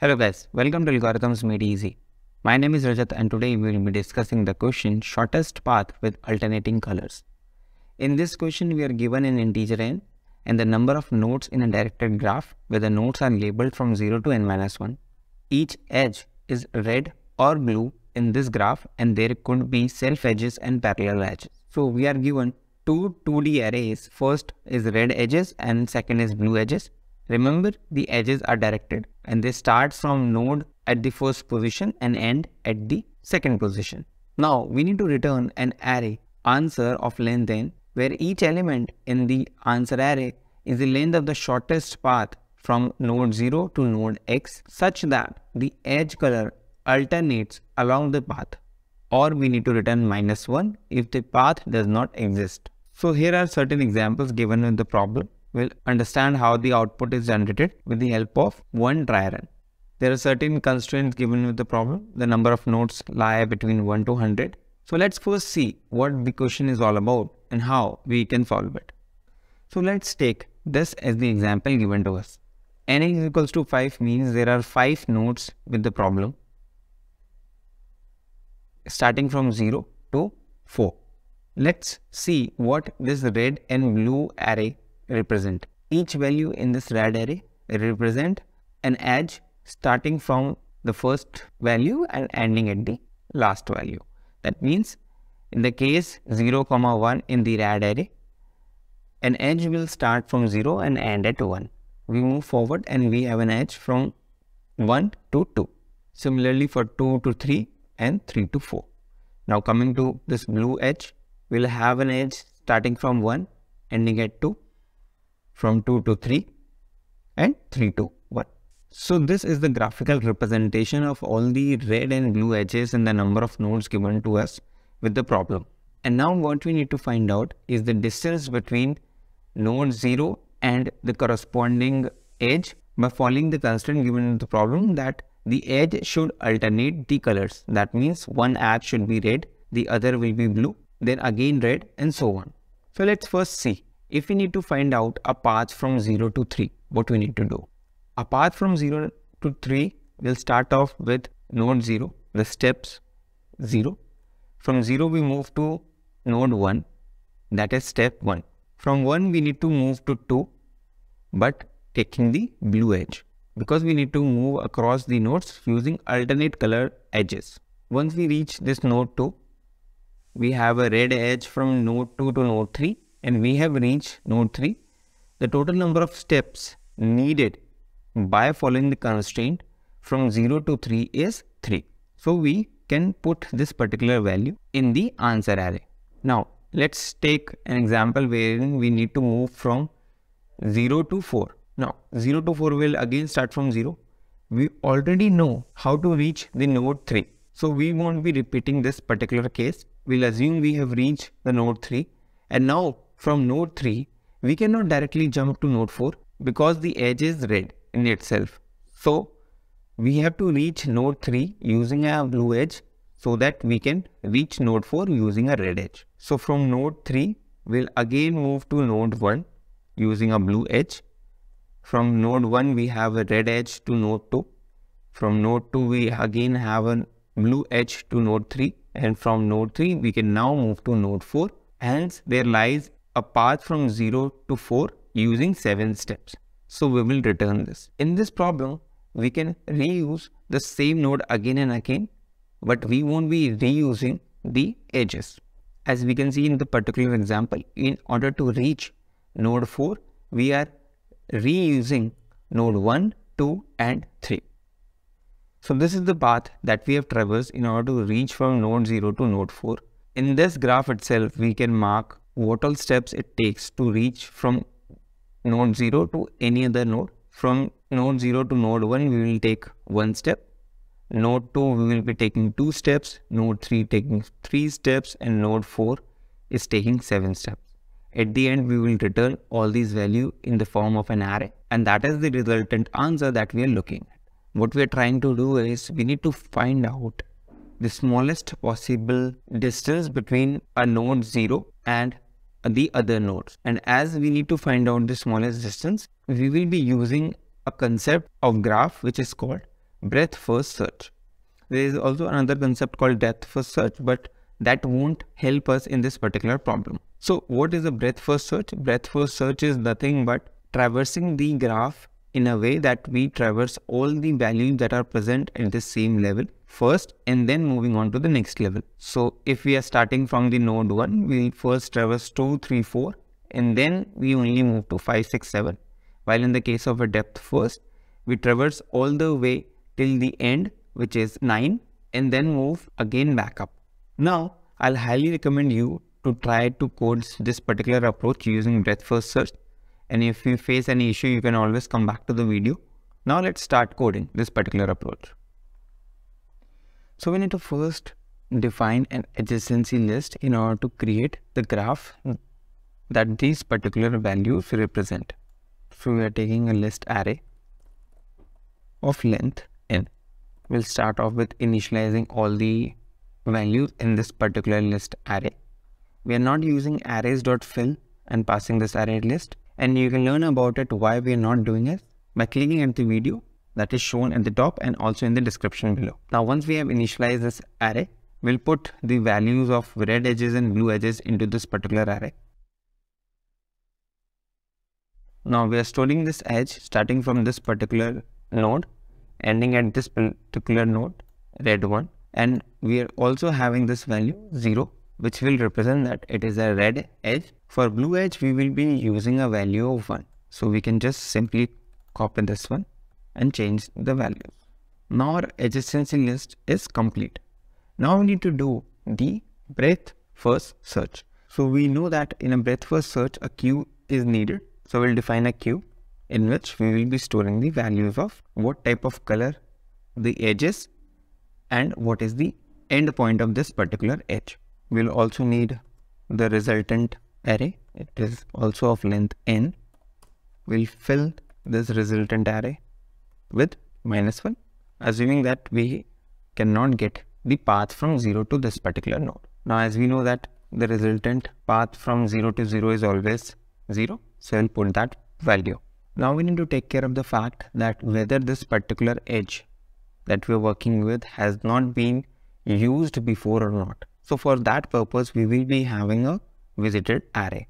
Hello guys, welcome to Algorithms Made Easy. My name is Rajat and today we will be discussing the question shortest path with alternating colors. In this question we are given an integer n and the number of nodes in a directed graph where the nodes are labeled from 0 to n minus 1. Each edge is red or blue in this graph and there could be self edges and parallel edges. So we are given two 2D arrays. First is red edges and second is blue edges. Remember the edges are directed and they start from node at the first position and end at the second position. Now we need to return an array answer of length n where each element in the answer array is the length of the shortest path from node 0 to node x such that the edge color alternates along the path or we need to return minus 1 if the path does not exist. So here are certain examples given in the problem. We'll understand how the output is generated with the help of one try run. There are certain constraints given with the problem. The number of nodes lie between 1 to 100. So let's first see what the question is all about and how we can solve it. So let's take this as the example given to us. n is equals to 5 means there are 5 nodes with the problem starting from 0 to 4. Let's see what this red and blue array represent. Each value in this red array represent an edge starting from the first value and ending at the last value. That means in the case 0 comma 1 in the red array, an edge will start from 0 and end at 1. We move forward and we have an edge from 1 to 2. Similarly for 2 to 3 and 3 to 4. Now coming to this blue edge, we'll have an edge starting from 1 ending at 2 from 2 to 3 and 3 to 1. So this is the graphical representation of all the red and blue edges and the number of nodes given to us with the problem. And now what we need to find out is the distance between node 0 and the corresponding edge by following the constraint given in the problem that the edge should alternate the colors. That means one edge should be red, the other will be blue, then again red and so on. So let's first see. If we need to find out a path from 0 to 3, what we need to do? A path from 0 to 3 will start off with node 0, the steps 0. From 0 we move to node 1, that is step 1. From 1 we need to move to 2, but taking the blue edge because we need to move across the nodes using alternate color edges. Once we reach this node 2, we have a red edge from node 2 to node 3 and we have reached node 3. The total number of steps needed by following the constraint from 0 to 3 is 3. So we can put this particular value in the answer array. Now let's take an example wherein we need to move from 0 to 4. Now 0 to 4 will again start from 0. We already know how to reach the node 3. So we won't be repeating this particular case. We'll assume we have reached the node 3 and now from node 3 we cannot directly jump to node 4 because the edge is red in itself. So we have to reach node 3 using a blue edge so that we can reach node 4 using a red edge. So from node 3 we'll again move to node 1 using a blue edge from node 1, we have a red edge to node 2. From node 2, we again have a blue edge to node 3. And from node 3, we can now move to node 4. Hence, there lies a path from 0 to 4 using 7 steps. So we will return this. In this problem, we can reuse the same node again and again, but we won't be reusing the edges. As we can see in the particular example, in order to reach node 4, we are reusing node 1, 2 and 3. So this is the path that we have traversed in order to reach from node 0 to node 4. In this graph itself, we can mark what all steps it takes to reach from node 0 to any other node. From node 0 to node 1, we will take one step. Node 2, we will be taking two steps. Node 3 taking three steps and node 4 is taking seven steps. At the end, we will return all these value in the form of an array. And that is the resultant answer that we are looking at. What we are trying to do is we need to find out the smallest possible distance between a node 0 and the other nodes. And as we need to find out the smallest distance, we will be using a concept of graph which is called breadth first search. There is also another concept called depth first search, but that won't help us in this particular problem. So what is a breadth first search? Breadth first search is nothing but traversing the graph in a way that we traverse all the values that are present at the same level first and then moving on to the next level. So if we are starting from the node 1, we first traverse 2, 3, 4 and then we only move to 5, 6, 7. While in the case of a depth first, we traverse all the way till the end which is 9 and then move again back up. Now I'll highly recommend you to try to code this particular approach using breadth first search and if you face any issue you can always come back to the video. Now let's start coding this particular approach. So we need to first define an adjacency list in order to create the graph that these particular values represent. So we are taking a list array of length n. We'll start off with initializing all the values in this particular list array. We are not using arrays.fill and passing this array list and you can learn about it why we are not doing it by clicking at the video that is shown at the top and also in the description below. Now once we have initialized this array, we'll put the values of red edges and blue edges into this particular array. Now we are storing this edge starting from this particular node, ending at this particular node, red one, and we are also having this value 0, which will represent that it is a red edge. For blue edge, we will be using a value of 1. So we can just simply copy this one and change the values. Now our adjacency list is complete. Now we need to do the breadth first search. So we know that in a breadth first search, a queue is needed. So we'll define a queue in which we will be storing the values of what type of color the edges and what is the end point of this particular edge. We'll also need the resultant array. It is also of length n. We'll fill this resultant array with minus 1 assuming that we cannot get the path from 0 to this particular node. Now as we know that the resultant path from 0 to 0 is always 0 so we'll put that value. Now we need to take care of the fact that whether this particular edge that we're working with has not been used before or not. So for that purpose we will be having a visited array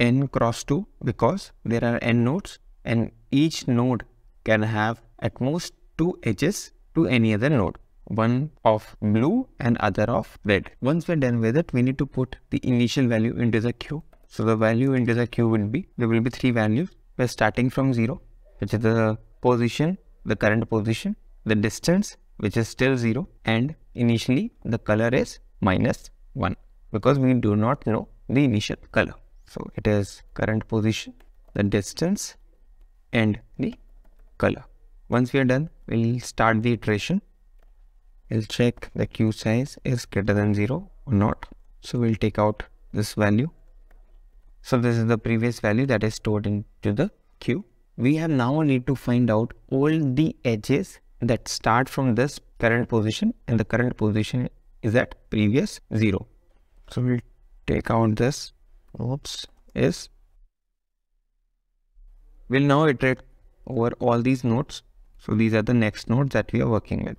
n cross 2 because there are n nodes and each node can have at most two edges to any other node one of blue and other of red. Once we're done with it, we need to put the initial value into the queue. So the value into the queue will be, there will be three values. We're starting from zero, which is the position, the current position, the distance, which is still zero, and initially the color is minus one because we do not know the initial color. So it is current position, the distance, and the color. Once we are done, we'll start the iteration. We'll check the queue size is greater than 0 or not. So we'll take out this value. So this is the previous value that is stored into the queue. We have now need to find out all the edges that start from this current position and the current position is at previous 0. So we'll take out this oops is we'll now iterate over all these nodes. So these are the next nodes that we are working with.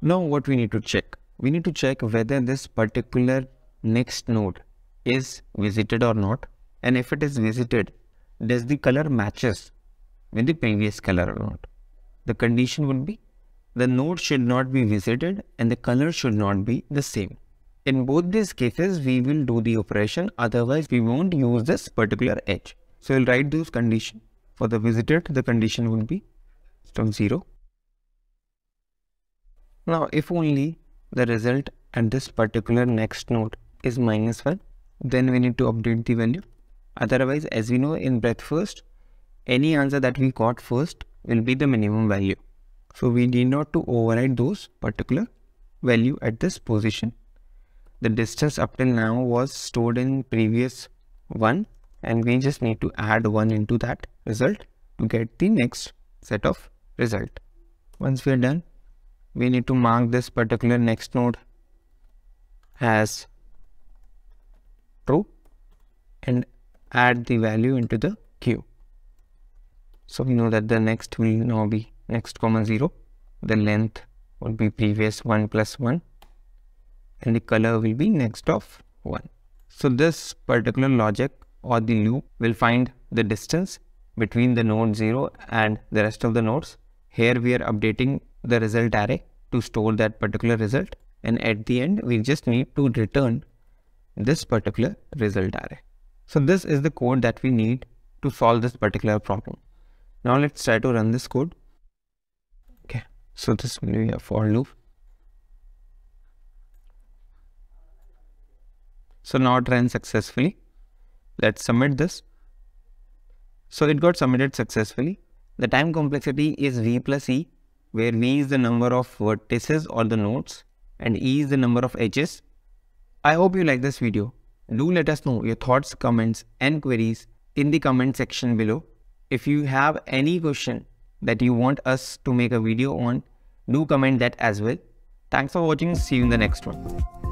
Now what we need to check? We need to check whether this particular next node is visited or not. And if it is visited, does the color matches with the previous color or not? The condition would be the node should not be visited and the color should not be the same. In both these cases, we will do the operation. Otherwise, we won't use this particular edge. So we'll write those conditions for the visited, the condition would be from 0. Now, if only the result at this particular next node is minus 1, then we need to update the value. Otherwise, as we know in breadth first, any answer that we got first will be the minimum value. So we need not to override those particular value at this position. The distance up till now was stored in previous one and we just need to add 1 into that result to get the next set of result. Once we are done, we need to mark this particular next node as true and add the value into the queue. So we know that the next will now be next comma 0. The length would be previous 1 plus 1 and the color will be next of 1. So this particular logic or the loop will find the distance between the node 0 and the rest of the nodes. Here we are updating the result array to store that particular result and at the end we just need to return this particular result array. So this is the code that we need to solve this particular problem. Now let's try to run this code. Okay, so this will be a for loop. So now it ran successfully. Let's submit this. So it got submitted successfully. The time complexity is V plus E, where V is the number of vertices or the nodes and E is the number of edges. I hope you like this video. Do let us know your thoughts, comments and queries in the comment section below. If you have any question that you want us to make a video on, do comment that as well. Thanks for watching. See you in the next one.